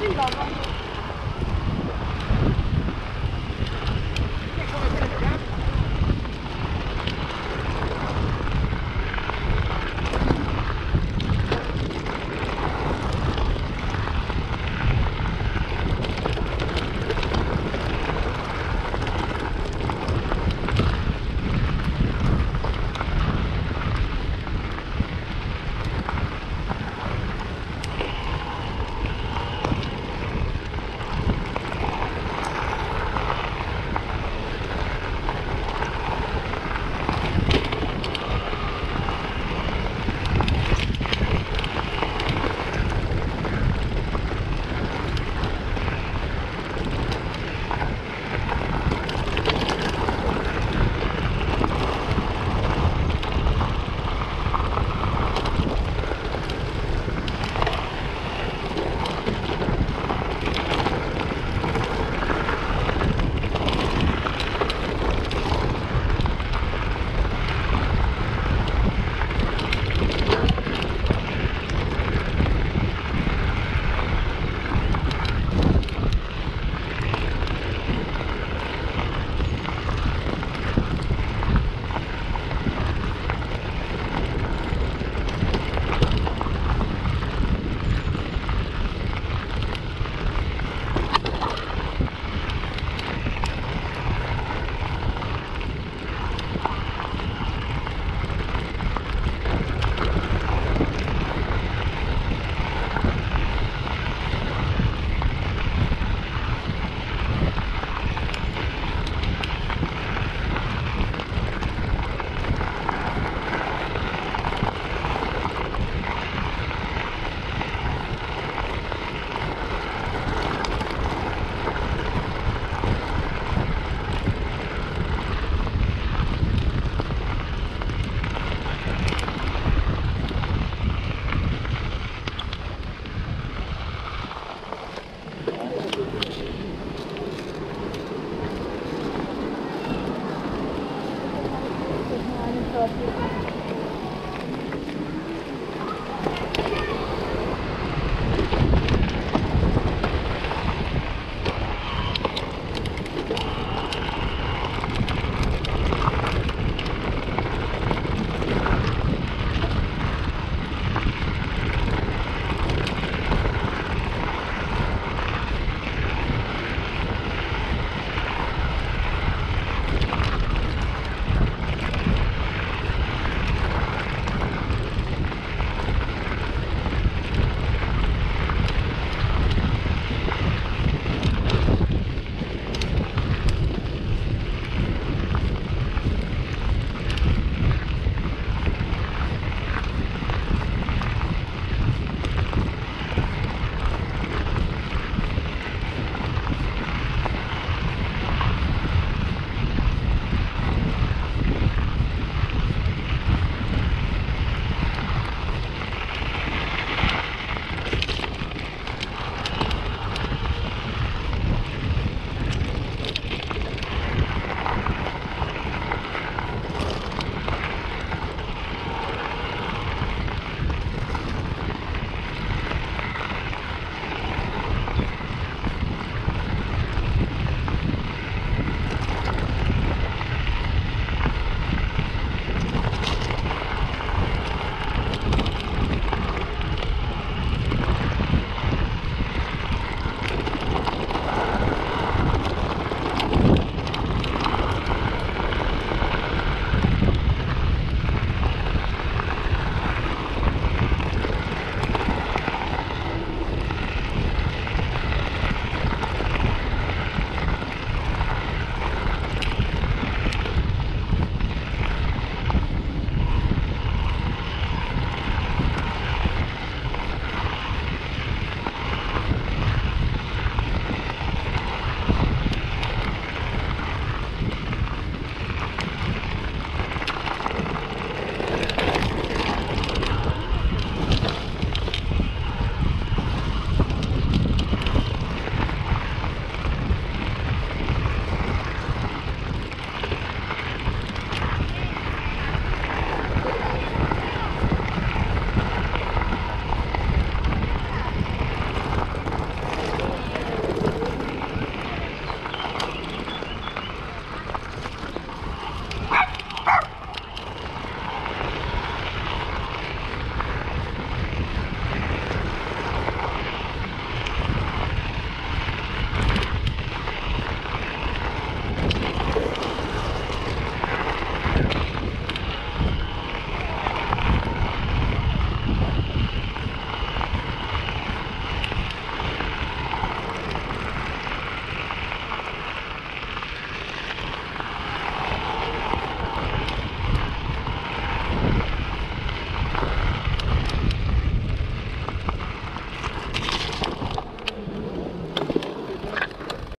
这个